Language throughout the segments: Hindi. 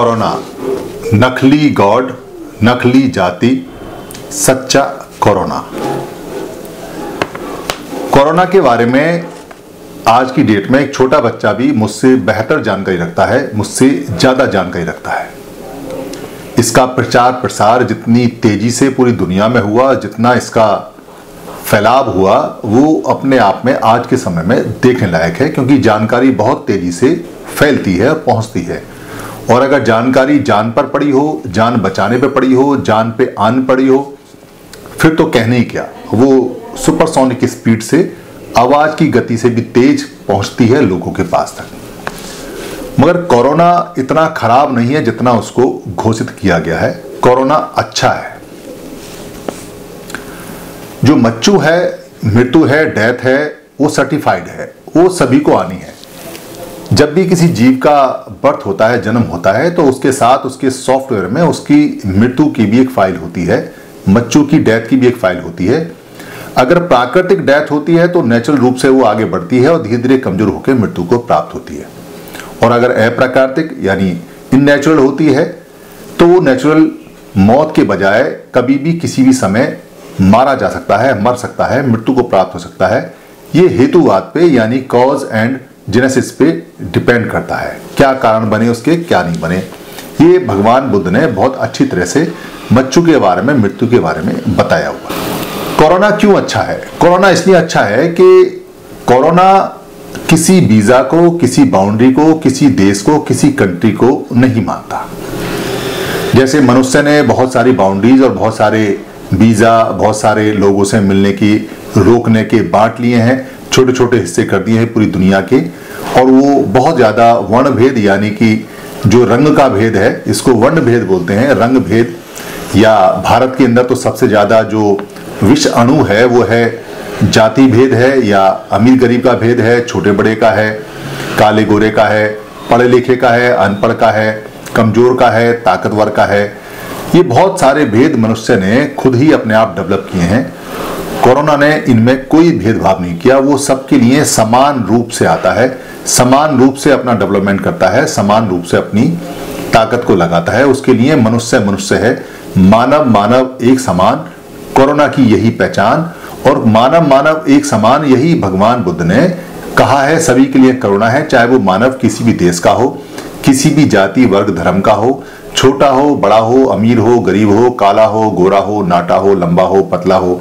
कोरोना। नकली गॉड, नकली जाति, सच्चा कोरोना। कोरोना के बारे में आज की डेट में एक छोटा बच्चा भी मुझसे बेहतर जानकारी रखता है, मुझसे ज़्यादा जानकारी रखता है। इसका प्रचार प्रसार जितनी तेज़ी से पूरी दुनिया में हुआ, जितना इसका फैलाव हुआ, वो अपने आप में आज के समय में देखने लायक है, क्योंकि जानकारी बहुत तेज़ी से फैलती है पहुँचती है। और अगर जानकारी जान पर पड़ी हो, जान बचाने पे पड़ी हो, जान पे आन पड़ी हो, फिर तो कहने ही क्या? वो सुपरसोनिक स्पीड से आवाज़ की गति से भी तेज पहुँचती है लोगों के पास तक। मगर कोरोना इतना खराब नहीं है जितना उसको घोषित किया गया है। कोरोना अच्छा है। जो मच्चू है, मृत्यु है डेथ है, वो सर्टिफाइड है। वो सभी को आनी है। जब भी किसी जीव का बर्थ होता है, जन्म होता है तो उसके साथ उसके सॉफ्टवेयर में उसकी मृत्यु की भी एक फ़ाइल होती है, मच्चू की डेथ की भी एक फ़ाइल होती है। अगर प्राकृतिक डेथ होती है तो नेचुरल रूप से वो आगे बढ़ती है और धीरे धीरे कमज़ोर होकर मृत्यु को प्राप्त होती है। और अगर अप्राकृतिक, यानी इननेचुरल होती है तो वो नेचुरल मौत के बजाय कभी भी किसी भी समय मारा जा सकता है, मर सकता है, मृत्यु को प्राप्त हो सकता है। ये हेतुवाद पे, यानी कॉज एंड जेनेसिस पे डिपेंड करता है। क्या कारण बने उसके, क्या नहीं बने। ये भगवान बुद्ध ने बहुत अच्छी तरह से बच्चों के बारे में, मृत्यु के बारे में बताया हुआ। कोरोना क्यों अच्छा है? कोरोना इसलिए अच्छा है कि कोरोना किसी वीज़ा को, किसी बाउंड्री को, किसी देश को, किसी कंट्री को नहीं मानता। जैसे मनुष्य ने बहुत सारी बाउंड्रीज और बहुत सारे वीज़ा, बहुत सारे लोगों से मिलने की, रोकने के बांट लिए हैं छोटे छोटे हिस्से कर दिए हैं पूरी दुनिया के, और वो बहुत ज़्यादा वर्ण भेद यानी कि जो रंग का भेद है, इसको वर्ण भेद बोलते हैं। रंग भेद या भारत के अंदर तो सबसे ज़्यादा जो विष अणु है, वो है जाति भेद है, या अमीर गरीब का भेद है, छोटे बड़े का है, काले गोरे का है, पढ़े लिखे का है, अनपढ़ का है, कमज़ोर का है, ताकतवर का है। ये बहुत सारे भेद मनुष्य ने खुद ही अपने आप डेवलप किए हैं। कोरोना ने इनमें कोई भेदभाव नहीं किया, वो सबके लिए समान रूप से आता है, समान रूप से अपना डेवलपमेंट करता है, समान रूप से अपनी ताकत को लगाता है, उसके लिए मनुष्य मनुष्य है, मानव मानव एक समान, कोरोना की यही पहचान, और मानव मानव एक समान, यही भगवान बुद्ध ने कहा है, सभी के लिए करुणा है, चाहे वो मानव किसी भी देश का हो, किसी भी जाति, वर्ग, धर्म का हो, छोटा हो, बड़ा हो, अमीर हो, गरीब हो, काला हो, गोरा हो, नाटा हो, लंबा हो, पतला हो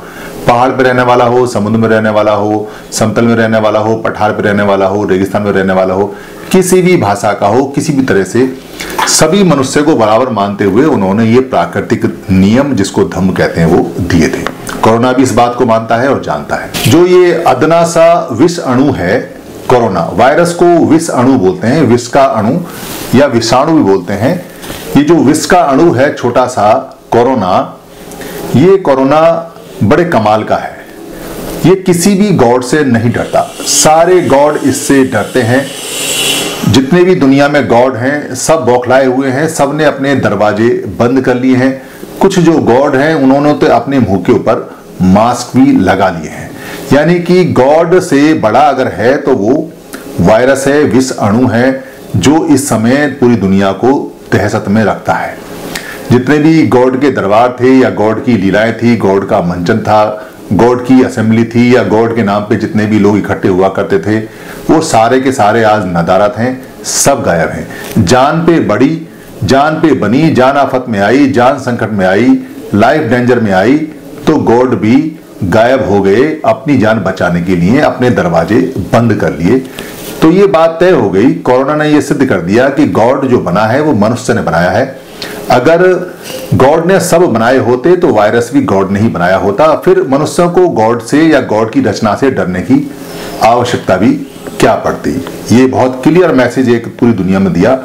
पहाड़ पर रहने वाला हो, समुद्र में रहने वाला हो, समतल में रहने वाला हो, पठार पर रहने वाला हो, रेगिस्तान में रहने वाला हो, किसी भी भाषा का हो, किसी भी तरह से, सभी मनुष्य को बराबर मानते हुए उन्होंने ये प्राकृतिक नियम जिसको धम्म कहते हैं, वो दिए थे। कोरोना भी इस बात को मानता है और जानता है। जो ये अदना सा विष अणु है, कोरोना, वायरस को विष अणु बोलते हैं, विष का अणु या विषाणु भी बोलते हैं, ये जो विष का अणु है, छोटा सा कोरोना, ये कोरोना बड़े कमाल का है। ये किसी भी गॉड से नहीं डरता। सारे गॉड इससे डरते हैं। जितने भी दुनिया में गॉड हैं, सब बौखलाए हुए हैं सबने अपने दरवाजे बंद कर लिए हैं। कुछ जो गॉड हैं, उन्होंने तो अपने मुँह के ऊपर मास्क भी लगा लिए हैं। यानी कि गॉड से बड़ा अगर है तो वो वायरस है, विष अणु है, जो इस समय पूरी दुनिया को दहशत में रखता है। जितने भी गॉड के दरबार थे या गॉड की लीलाएँ थी, गॉड का मंचन था, गॉड की असेंबली थी या गॉड के नाम पे जितने भी लोग इकट्ठे हुआ करते थे, वो सारे के सारे आज नदारत हैं, सब गायब हैं। जान पे बड़ी, जान पे बनी, जान आफत में आई, जान संकट में आई लाइफ डेंजर में आई तो गॉड भी गायब हो गए अपनी जान बचाने के लिए, अपने दरवाजे बंद कर लिए। तो ये बात तय हो गई, कोरोना ने यह सिद्ध कर दिया कि गॉड जो बना है, वो मनुष्य ने बनाया है। अगर गॉड ने सब बनाए होते तो वायरस भी गॉड ने ही बनाया होता। फिर मनुष्यों को गॉड से या गॉड की रचना से डरने की आवश्यकता भी क्या पड़ती? ये बहुत क्लियर मैसेज एक पूरी दुनिया में दिया।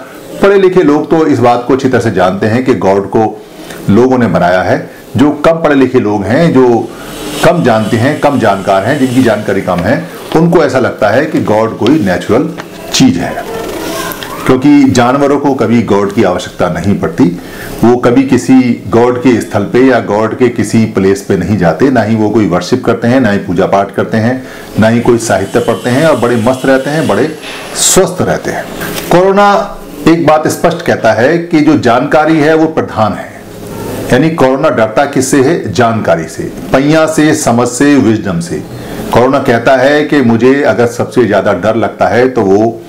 पढ़े लिखे लोग तो इस बात को अच्छी तरह से जानते हैं कि गॉड को लोगों ने बनाया है। जो कम पढ़े लिखे लोग हैं, जो कम जानते हैं, कम जानकार हैं, जिनकी जानकारी कम है, उनको ऐसा लगता है कि गॉड कोई नेचुरल चीज़ है। क्योंकि जानवरों को कभी गॉड की आवश्यकता नहीं पड़ती। वो कभी किसी गॉड के स्थल पे या गॉड के किसी प्लेस पे नहीं जाते। ना ही वो कोई वर्शिप करते हैं, ना ही पूजा पाठ करते हैं, ना ही कोई साहित्य पढ़ते हैं और बड़े मस्त रहते हैं, बड़े स्वस्थ रहते हैं। कोरोना एक बात स्पष्ट कहता है कि जो जानकारी है वो प्रधान है। यानी कोरोना डरता किससे है? जानकारी से पैया से, समझ से विजडम से। कोरोना कहता है कि मुझे अगर सबसे ज़्यादा डर लगता है तो वो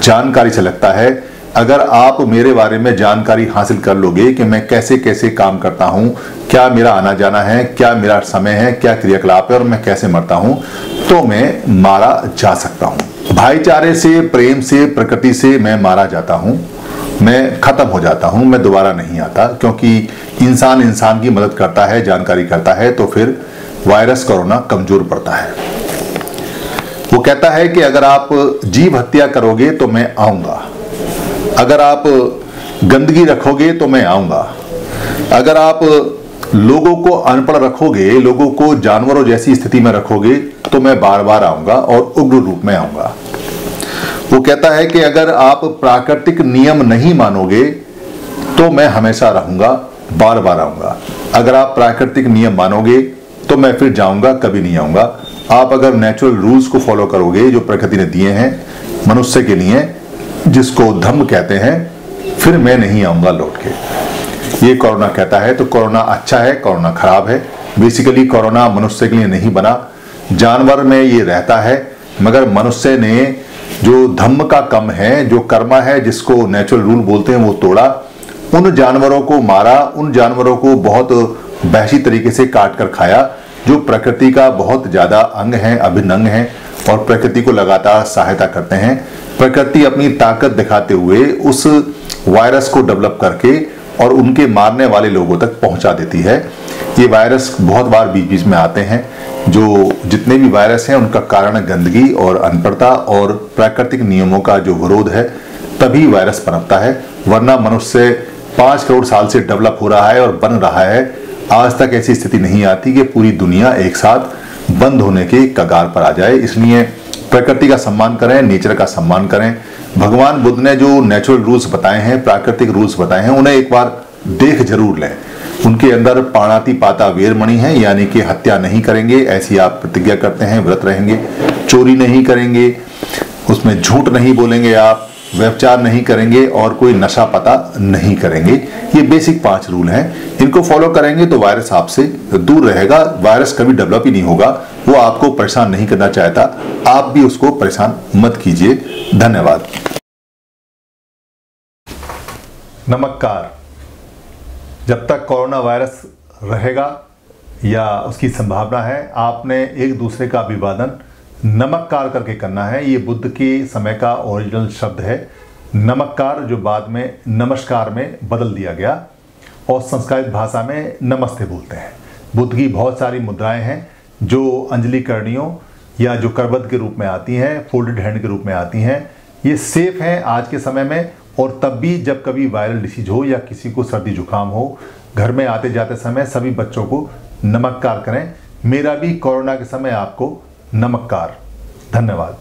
जानकारी से लगता है, अगर आप मेरे बारे में जानकारी हासिल कर लोगे कि मैं कैसे कैसे काम करता हूँ, क्या मेरा आना जाना है, क्या मेरा समय है, क्या क्रियाकलाप है और मैं कैसे मरता हूँ तो मैं मारा जा सकता हूँ। भाईचारे से, प्रेम से, प्रकृति से मैं मारा जाता हूँ, मैं खत्म हो जाता हूँ, मैं दोबारा नहीं आता, क्योंकि इंसान इंसान की मदद करता है, जानकारी करता है तो फिर वायरस कोरोना कमज़ोर पड़ता है। वो कहता है कि अगर आप जीव हत्या करोगे तो मैं आऊँगा। अगर आप गंदगी रखोगे तो मैं आऊँगा। अगर आप लोगों को अनपढ़ रखोगे, लोगों को जानवरों जैसी स्थिति में रखोगे तो मैं बार बार आऊँगा और उग्र रूप में आऊँगा। वो कहता है कि अगर आप प्राकृतिक नियम नहीं मानोगे तो मैं हमेशा रहूँगा बार बार आऊँगा। अगर आप प्राकृतिक नियम मानोगे तो मैं फिर जाऊँगा, कभी नहीं आऊँगा। आप अगर नेचुरल रूल्स को फॉलो करोगे, जो प्रकृति ने दिए हैं, मनुष्य के लिए, जिसको धम्म कहते हैं, फिर मैं नहीं आऊँगा लौट के। ये कोरोना कहता है तो कोरोना अच्छा है कोरोना खराब है। बेसिकली कोरोना मनुष्य के लिए नहीं बना। जानवर में ये रहता है, मगर मनुष्य ने जो धम्म का कम है, जो कर्मा है, जिसको नेचुरल रूल बोलते हैं, वो तोड़ा। उन जानवरों को मारा, उन जानवरों को बहुत बहसी तरीके से काट कर खाया। जो प्रकृति का बहुत ज़्यादा अंग है, अभिन्न अंग है और प्रकृति को लगातार सहायता करते हैं। प्रकृति अपनी ताकत दिखाते हुए उस वायरस को डेवलप करके और उनके मारने वाले लोगों तक पहुँचा देती है। ये वायरस बहुत बार बीच बीच में आते हैं। जो जितने भी वायरस हैं, उनका कारण गंदगी और अनपढ़ता और प्राकृतिक नियमों का जो विरोध है, तभी वायरस पनपता है। वरना मनुष्य पाँच करोड़ साल से डेवलप हो रहा है और बन रहा है। आज तक ऐसी स्थिति नहीं आती कि पूरी दुनिया एक साथ बंद होने के कगार पर आ जाए। इसलिए प्रकृति का सम्मान करें, नेचर का सम्मान करें। भगवान बुद्ध ने जो नेचुरल रूल्स बताए हैं, प्राकृतिक रूल्स बताए हैं, उन्हें एक बार देख ज़रूर लें। उनके अंदर पाणाति पाता वीरमणि है, यानी कि हत्या नहीं करेंगे, ऐसी आप प्रतिज्ञा करते हैं, व्रत रहेंगे, चोरी नहीं करेंगे, उसमें झूठ नहीं बोलेंगे आप। व्यवचार नहीं करेंगे और कोई नशा पता नहीं करेंगे। ये बेसिक पाँच रूल हैं। इनको फॉलो करेंगे तो वायरस आपसे दूर रहेगा। वायरस कभी डेवलप ही नहीं होगा। वो आपको परेशान नहीं करना चाहता। आप भी उसको परेशान मत कीजिए। धन्यवाद। नमस्कार। जब तक कोरोना वायरस रहेगा या उसकी संभावना है, आपने एक दूसरे का अभिवादन नमककार करके करना है, ये बुद्ध के समय का ओरिजिनल शब्द है। नमककार जो बाद में, नमस्कार में बदल दिया गया और संस्कृत भाषा में नमस्ते बोलते हैं। बुद्ध की बहुत सारी मुद्राएँ हैं जो अंजलि करणियों या जो करबद्ध के रूप में आती हैं, फोल्डेड हैंड के रूप में आती हैं, ये सेफ़ हैं आज के समय में और तब भी जब कभी वायरल डिसीज हो या किसी को सर्दी जुकाम हो, घर में आते जाते समय सभी बच्चों को नमककार करें। मेरा भी कोरोना के समय आपको नमस्कार धन्यवाद।